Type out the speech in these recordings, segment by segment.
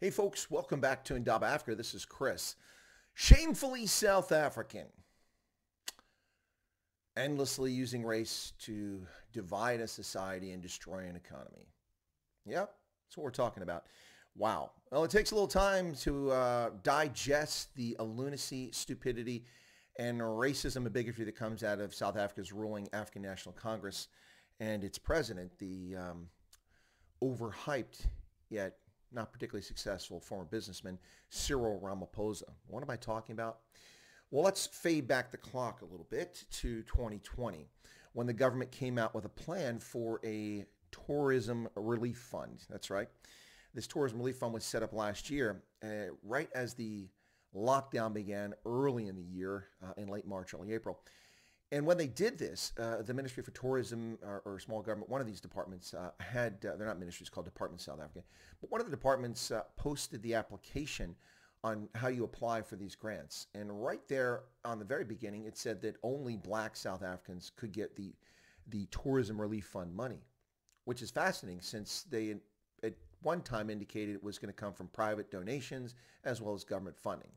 Hey folks, welcome back to Indaba Africa. This is Chris. Shamefully South African. Endlessly using race to divide a society and destroy an economy. Yep, that's what we're talking about. Wow. Well, it takes a little time to uh, digest the lunacy, stupidity, and racism and bigotry that comes out of South Africa's ruling African National Congress and its president, the um, overhyped yet not particularly successful former businessman Cyril Ramaphosa. What am I talking about? Well, let's fade back the clock a little bit to 2020 when the government came out with a plan for a tourism relief fund. That's right. This tourism relief fund was set up last year, uh, right as the lockdown began early in the year, uh, in late March, early April. And when they did this, uh, the Ministry for Tourism or, or, small government, one of these departments uh, had, uh, they're not ministries, called Department South Africa, but one of the departments uh, posted the application on how you apply for these grants. And right there on the very beginning, it said that only black South Africans could get the, the Tourism Relief Fund money, which is fascinating since they at one time indicated it was going to come from private donations as well as government funding.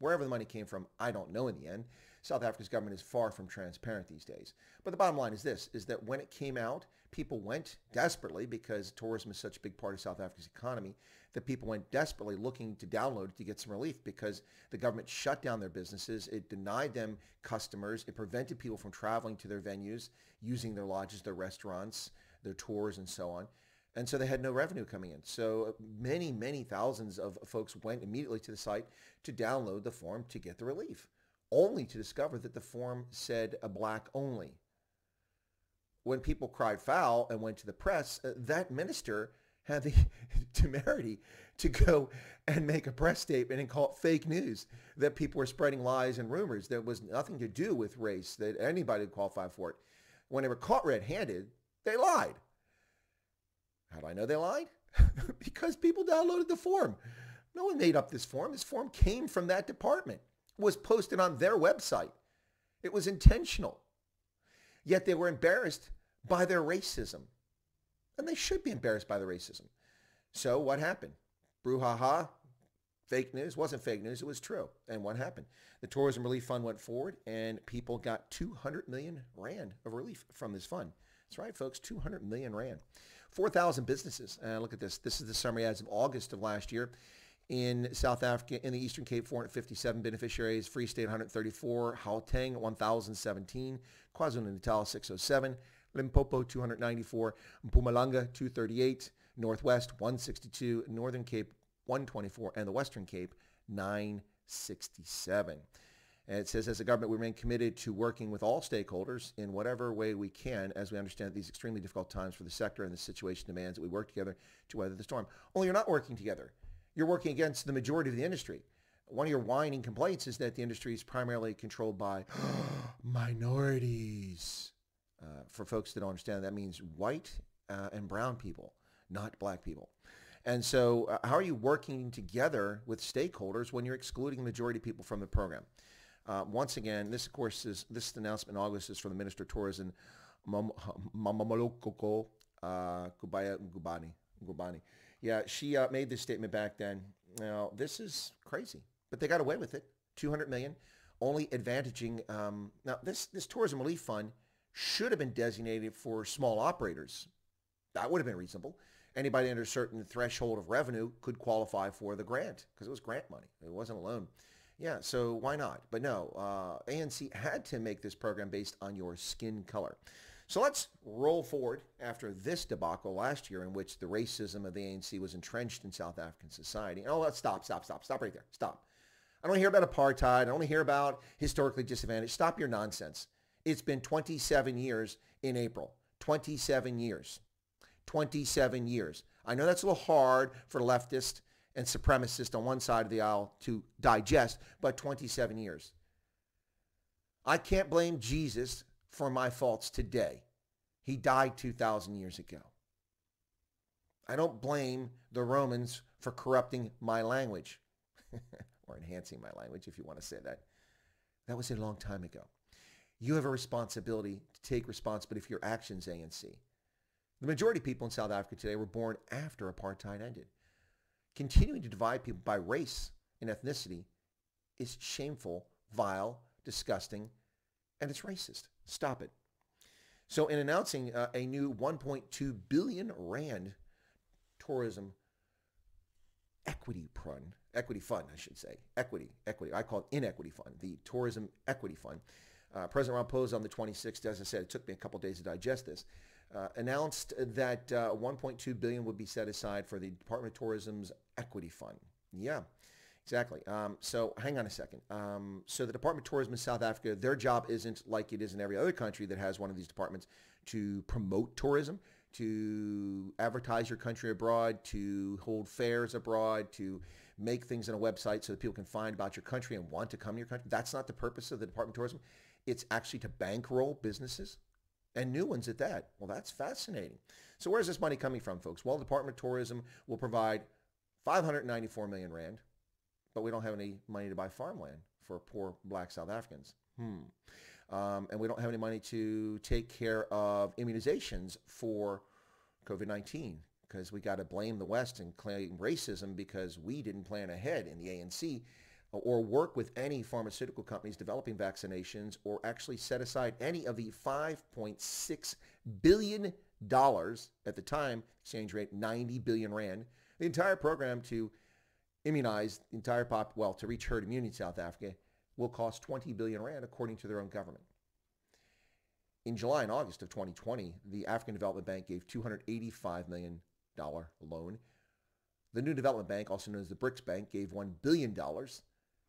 Wherever the money came from, I don't know in the end. South Africa's government is far from transparent these days. But the bottom line is this, is that when it came out, people went desperately because tourism is such a big part of South Africa's economy that people went desperately looking to download to get some relief because the government shut down their businesses. It denied them customers. It prevented people from traveling to their venues, using their lodges, their restaurants, their tours, and so on. And so they had no revenue coming in. So uh, many, many thousands of folks went immediately to the site to download the form to get the relief only to discover that the form said a black only. When people cried foul and went to the press, uh, that minister had the temerity to go and make a press statement and call it fake news that people were spreading lies and rumors. There was nothing to do with race, that anybody would qualify for it. When they were caught red-handed, they lied. How do I know they lied? because people downloaded the form. No one made up this form. This form came from that department was posted on their website. It was intentional. Yet they were embarrassed by their racism. And they should be embarrassed by the racism. So what happened? Brouhaha, fake news. wasn't fake news. It was true. And what happened? The Tourism Relief Fund went forward and people got 200 million Rand of relief from this fund. That's right, folks, 200 million Rand. 4,000 businesses. Uh, look at this. This is the summary as of August of last year in South Africa, in the Eastern Cape, 457 beneficiaries, Free State 134, Gauteng 1017, KwaZulu-Natal 607, Limpopo 294, Mpumalanga 238, Northwest 162, Northern Cape 124, and the Western Cape 967. And it says, as a government, we remain committed to working with all stakeholders in whatever way we can as we understand these extremely difficult times for the sector and the situation demands that we work together to weather the storm. Only you're not working together you're working against the majority of the industry. One of your whining complaints is that the industry is primarily controlled by minorities. Uh, for folks that don't understand, that means white uh, and brown people, not black people. And so uh, how are you working together with stakeholders when you're excluding the majority of people from the program? Uh, once again, this, of course, is this announcement in August is from the Minister of Tourism, Mamoloko uh, Ngubani. Yeah, she uh, made this statement back then. Now, this is crazy, but they got away with it. 200 million, only advantaging. Um, now, this, this tourism relief fund should have been designated for small operators. That would have been reasonable. Anybody under a certain threshold of revenue could qualify for the grant because it was grant money. It wasn't a loan. Yeah, so why not? But no, uh, ANC had to make this program based on your skin color. So let's roll forward after this debacle last year in which the racism of the ANC was entrenched in South African society. Oh, let's stop, stop, stop, stop right there. Stop. I don't hear about apartheid. I don't hear about historically disadvantaged. Stop your nonsense. It's been 27 years in April. 27 years. 27 years. I know that's a little hard for leftist and supremacist on one side of the aisle to digest, but 27 years. I can't blame Jesus for my faults today. He died 2,000 years ago. I don't blame the Romans for corrupting my language or enhancing my language, if you want to say that. That was a long time ago. You have a responsibility to take responsibility for your actions, ANC. The majority of people in South Africa today were born after apartheid ended. continuing to divide people by race and ethnicity is shameful, vile, disgusting, and it's racist. Stop it. So in announcing uh, a new 1.2 billion rand tourism equity fund, equity fund, I should say, equity, equity. I call it inequity fund, the tourism equity fund. Uh, President Ramaphosa on the 26th, as I said, it took me a couple days to digest this, uh, announced that uh, 1.2 billion would be set aside for the Department of Tourism's equity fund. Yeah, exactly. Um, so hang on a second. Um, so the Department of Tourism in South Africa, their job isn't like it is in every other country that has one of these departments to promote tourism, to advertise your country abroad, to hold fairs abroad, to make things on a website so that people can find about your country and want to come to your country. That's not the purpose of the Department of Tourism. It's actually to bankroll businesses and new ones at that. Well, that's fascinating. So where's this money coming from, folks? Well, the Department of Tourism will provide 594 million rand, but we don't have any money to buy farmland for poor black South Africans. Hmm. Um, and we don't have any money to take care of immunizations for COVID-19 because we got to blame the West and claim racism because we didn't plan ahead in the ANC or work with any pharmaceutical companies developing vaccinations or actually set aside any of the 5.6 billion dollars at the time exchange rate 90 billion rand the entire program to immunize the entire pop well to reach herd immunity in South Africa will cost 20 billion rand according to their own government in July and August of 2020 the African Development Bank gave 285 million dollar loan the New Development Bank, also known as the BRICS Bank, gave $1 billion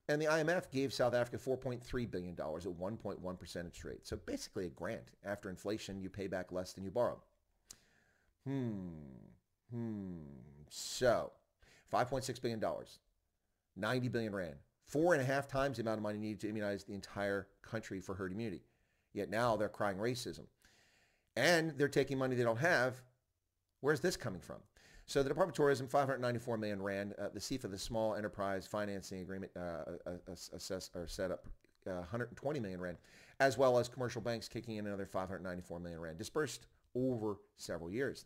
and the IMF gave South Africa $4.3 billion at 1.1 percentage rate. So basically a grant. After inflation, you pay back less than you borrow. Hmm. Hmm. So $5.6 billion, 90 billion rand, four and a half times the amount of money needed to immunize the entire country for herd immunity. Yet now they're crying racism. And they're taking money they don't have. Where's this coming from? So the Department of Tourism, 594 million rand. Uh, the CFA, the Small Enterprise Financing Agreement, uh, uh assess or set up uh, 120 million rand, as well as commercial banks kicking in another 594 million rand, dispersed over several years.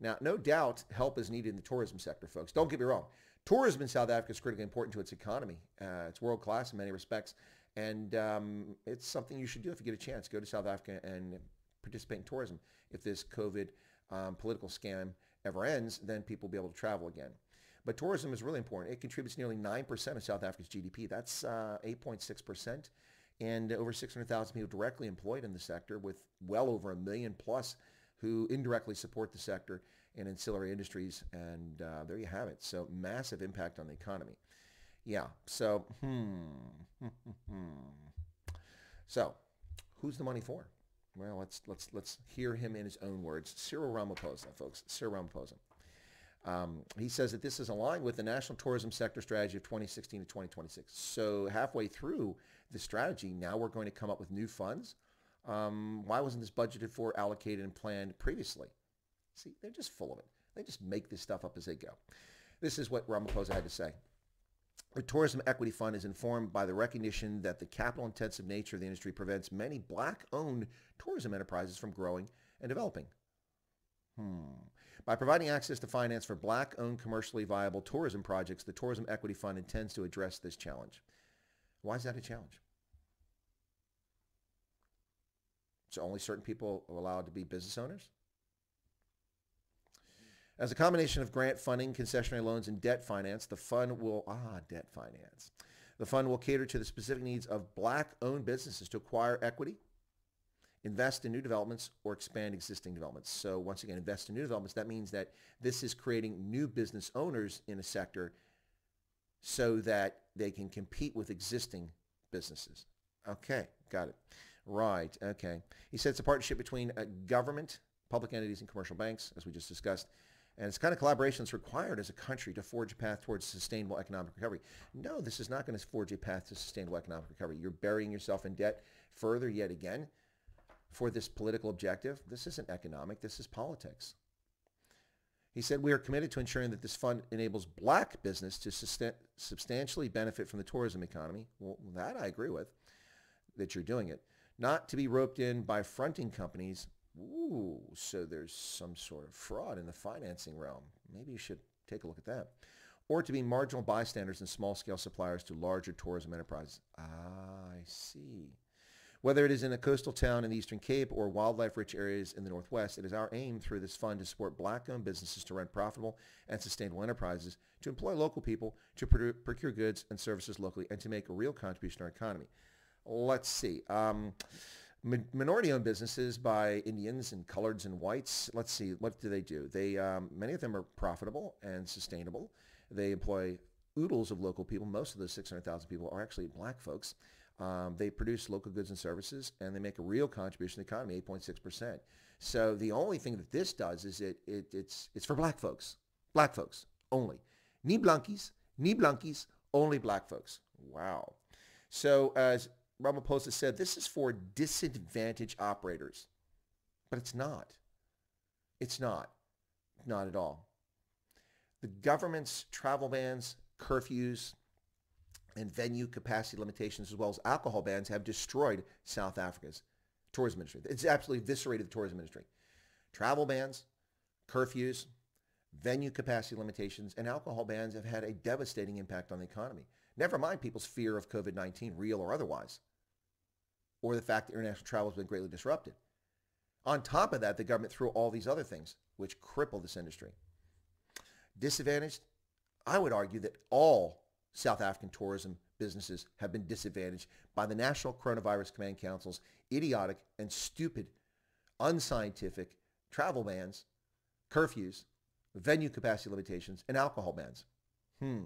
Now, no doubt help is needed in the tourism sector, folks. Don't get me wrong. Tourism in South Africa is critically important to its economy. Uh, it's world class in many respects, and um, it's something you should do if you get a chance. Go to South Africa and participate in tourism if this COVID um, political scam ever ends, then people will be able to travel again. But tourism is really important. It contributes nearly 9% of South Africa's GDP. That's uh, 8.6%. And over 600,000 people directly employed in the sector with well over a million plus who indirectly support the sector and ancillary industries. And uh, there you have it. So massive impact on the economy. Yeah. So, hmm. so who's the money for? Well, let's let's let's hear him in his own words. Cyril Ramaphosa, folks. Cyril Ramaphosa. Um, he says that this is aligned with the national tourism sector strategy of 2016 to 2026. So halfway through the strategy, now we're going to come up with new funds. Um, why wasn't this budgeted for, allocated, and planned previously? See, they're just full of it. They just make this stuff up as they go. This is what Ramaphosa had to say. The Tourism Equity Fund is informed by the recognition that the capital-intensive nature of the industry prevents many black-owned tourism enterprises from growing and developing. Hmm. By providing access to finance for black-owned commercially viable tourism projects, the Tourism Equity Fund intends to address this challenge. Why is that a challenge? So only certain people are allowed to be business owners? As a combination of grant funding, concessionary loans, and debt finance, the fund will, ah, debt finance. The fund will cater to the specific needs of black-owned businesses to acquire equity, invest in new developments, or expand existing developments. So once again, invest in new developments. That means that this is creating new business owners in a sector so that they can compete with existing businesses. Okay, got it. Right, okay. He said it's a partnership between a government, public entities, and commercial banks, as we just discussed. And it's kind of collaboration that's required as a country to forge a path towards sustainable economic recovery. No, this is not going to forge a path to sustainable economic recovery. You're burying yourself in debt further yet again for this political objective. This isn't economic. This is politics. He said, we are committed to ensuring that this fund enables black business to sustain, substantially benefit from the tourism economy. Well, that I agree with, that you're doing it. Not to be roped in by fronting companies Ooh, so there's some sort of fraud in the financing realm. Maybe you should take a look at that. or to be marginal bystanders and small-scale suppliers to larger tourism enterprises. Ah, I see. Whether it is in a coastal town in the Eastern Cape or wildlife-rich areas in the Northwest, it is our aim through this fund to support black-owned businesses to run profitable and sustainable enterprises, to employ local people, to procure goods and services locally, and to make a real contribution to our economy. Let's see. Um, minority-owned businesses by Indians and coloreds and whites. Let's see. What do they do? They um, many of them are profitable and sustainable. They employ oodles of local people. Most of those 600,000 people are actually black folks. Um, they produce local goods and services, and they make a real contribution to the economy, 8.6%. So the only thing that this does is it, it it's it's for black folks, black folks only. Ni blankies, ni blankies, only black folks. Wow. So as Ramaphosa said, this is for disadvantaged operators, but it's not. It's not. Not at all. The government's travel bans, curfews, and venue capacity limitations as well as alcohol bans have destroyed South Africa's tourism industry. It's absolutely eviscerated the tourism industry. Travel bans, curfews, venue capacity limitations, and alcohol bans have had a devastating impact on the economy. Never mind people's fear of COVID-19, real or otherwise, or the fact that international travel has been greatly disrupted. On top of that, the government threw all these other things, which cripple this industry. Disadvantaged? I would argue that all South African tourism businesses have been disadvantaged by the National Coronavirus Command Council's idiotic and stupid, unscientific travel bans, curfews, venue capacity limitations, and alcohol bans. Hmm.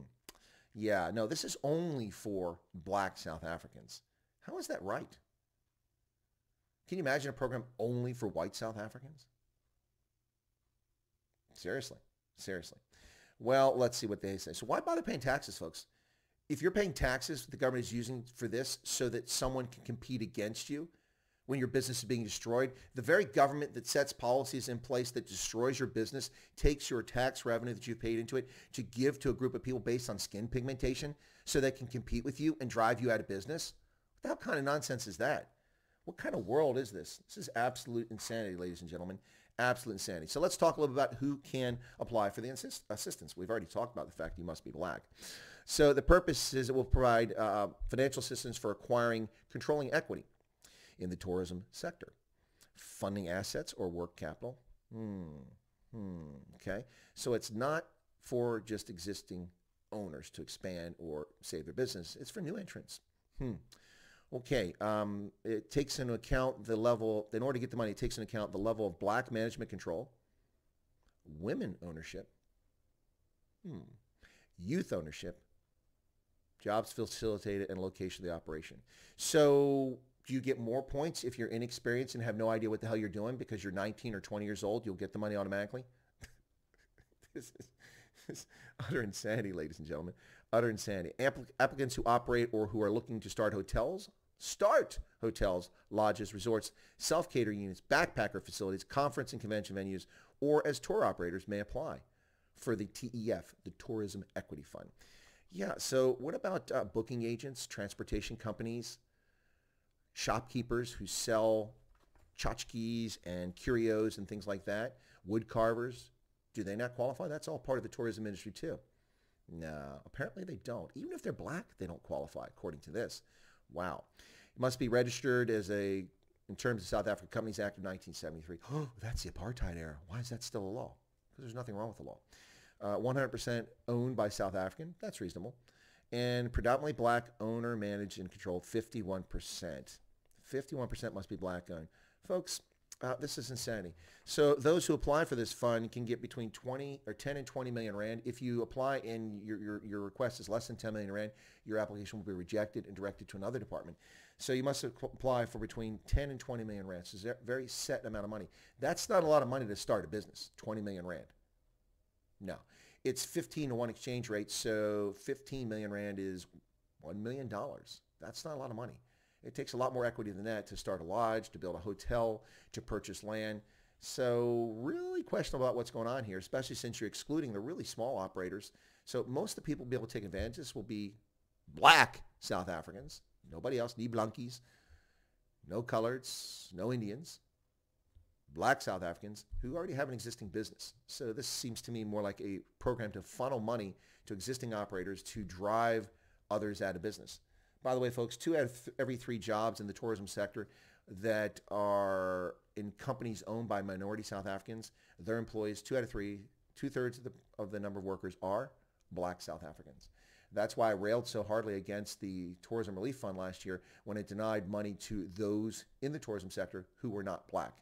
Yeah, no, this is only for black South Africans. How is that right? Can you imagine a program only for white South Africans? Seriously, seriously. Well, let's see what they say. So why bother paying taxes, folks? if you're paying taxes, the government is using for this so that someone can compete against you when your business is being destroyed. The very government that sets policies in place that destroys your business takes your tax revenue that you've paid into it to give to a group of people based on skin pigmentation so they can compete with you and drive you out of business. What the kind of nonsense is that? What kind of world is this? This is absolute insanity, ladies and gentlemen. Absolute insanity. So let's talk a little bit about who can apply for the assistance. We've already talked about the fact you must be black. So the purpose is it will provide uh, financial assistance for acquiring controlling equity in the tourism sector, funding assets or work capital. Hmm. Hmm. Okay. So it's not for just existing owners to expand or save their business. It's for new entrants. Hmm. Okay. Um, it takes into account the level, in order to get the money, it takes into account the level of black management control, women ownership, hmm, youth ownership, jobs facilitated, and location of the operation. So do you get more points if you're inexperienced and have no idea what the hell you're doing because you're 19 or 20 years old? You'll get the money automatically? this, is, this is utter insanity, ladies and gentlemen. Utter insanity. applicants who operate or who are looking to start hotels, start hotels, lodges, resorts, self-cater units, backpacker facilities, conference and convention venues, or as tour operators may apply for the TEF, the Tourism Equity Fund. Yeah. So what about uh, booking agents, transportation companies, shopkeepers who sell tchotchkes and curios and things like that? Wood carvers, do they not qualify? That's all part of the tourism industry too. No, apparently they don't. Even if they're black, they don't qualify according to this. Wow. It must be registered as a, in terms of South Africa Companies Act of 1973. Oh, that's the apartheid era. Why is that still a law? Because there's nothing wrong with the law. 100% uh, owned by South African. That's reasonable. And predominantly black owner, managed, and controlled 51%. 51% must be black owned. Folks, uh, this is insanity. So those who apply for this fund can get between 20 or 10 and 20 million rand. If you apply and your, your, your request is less than 10 million rand, your application will be rejected and directed to another department. So you must apply for between 10 and 20 million rand. So it's a very set amount of money. That's not a lot of money to start a business, 20 million rand. No. It's 15 to 1 exchange rate, so 15 million rand is $1 million. That's not a lot of money. It takes a lot more equity than that to start a lodge, to build a hotel, to purchase land. So really questionable about what's going on here, especially since you're excluding the really small operators. So most of the people will be able to take advantage of this will be black South Africans. Nobody else, ni blankies, no coloreds, no Indians. black South Africans who already have an existing business. So this seems to me more like a program to funnel money to existing operators to drive others out of business. By the way, folks, two out of th- every three jobs in the tourism sector that are in companies owned by minority South Africans, their employees, two out of three, two-thirds of the, of the number of workers are black South Africans. That's why I railed so hardly against the Tourism Relief Fund last year when it denied money to those in the tourism sector who were not black.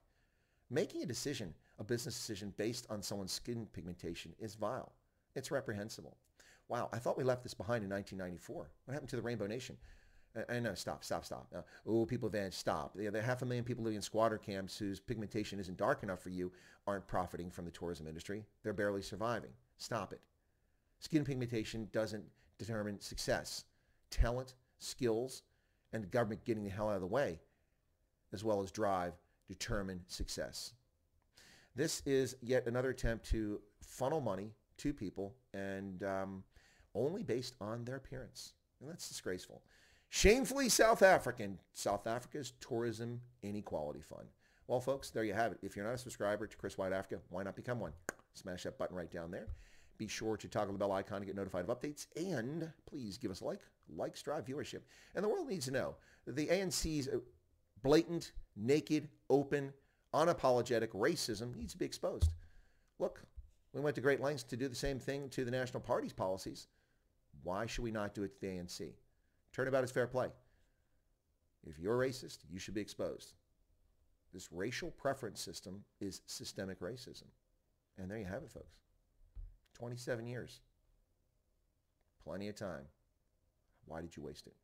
Making a decision, a business decision based on someone's skin pigmentation is vile. It's reprehensible. Wow, I thought we left this behind in 1994. What happened to the Rainbow Nation? I know, stop, stop, stop. Uh, oh, people van, stop. The, the half a million people living in squatter camps whose pigmentation isn't dark enough for you aren't profiting from the tourism industry. They're barely surviving. Stop it. Skin pigmentation doesn't determine success. Talent, skills, and government getting the hell out of the way, as well as drive, determine success. This is yet another attempt to funnel money to people and um, only based on their appearance. And that's disgraceful. Shamefully South African, South Africa's Tourism Inequality Fund. Well, folks, there you have it. If you're not a subscriber to Chris Wyatt Africa, why not become one? Smash that button right down there. Be sure to toggle the bell icon to get notified of updates. And please give us a like. Likes drive viewership. And the world needs to know that the ANC's uh, blatant, naked, open, unapologetic racism needs to be exposed. Look, we went to great lengths to do the same thing to the National Party's policies. Why should we not do it to the ANC? Turnabout is fair play. If you're racist, you should be exposed. This racial preference system is systemic racism. And there you have it, folks. 27 years. Plenty of time. Why did you waste it?